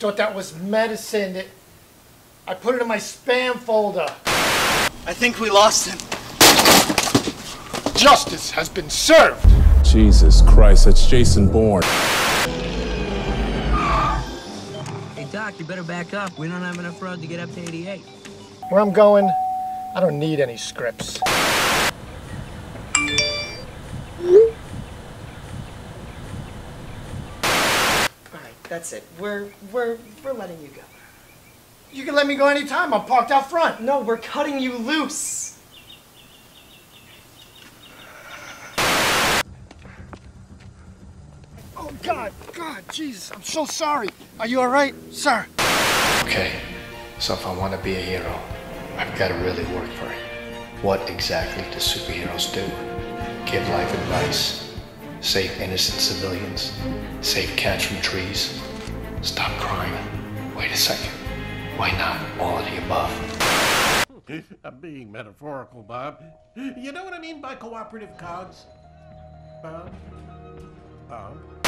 thought that was medicine. It, I put it in my spam folder. I think we lost him. Justice has been served. Jesus Christ, that's Jason Bourne. Hey, Doc, you better back up. We don't have enough road to get up to 88. Where I'm going, I don't need any scripts. That's it. We're we're we're letting you go. You can let me go anytime. I'm parked out front. No, we're cutting you loose. Oh, God, God, Jesus, I'm so sorry. Are you all right, sir? Okay, so if I want to be a hero, I've got to really work for it. What exactly do superheroes do? Give life advice, save innocent civilians, save cats from trees, stop crime. Wait a second. Why not all of the above? I'm being metaphorical, Bob. You know what I mean by cooperative cogs? Bob? Bob?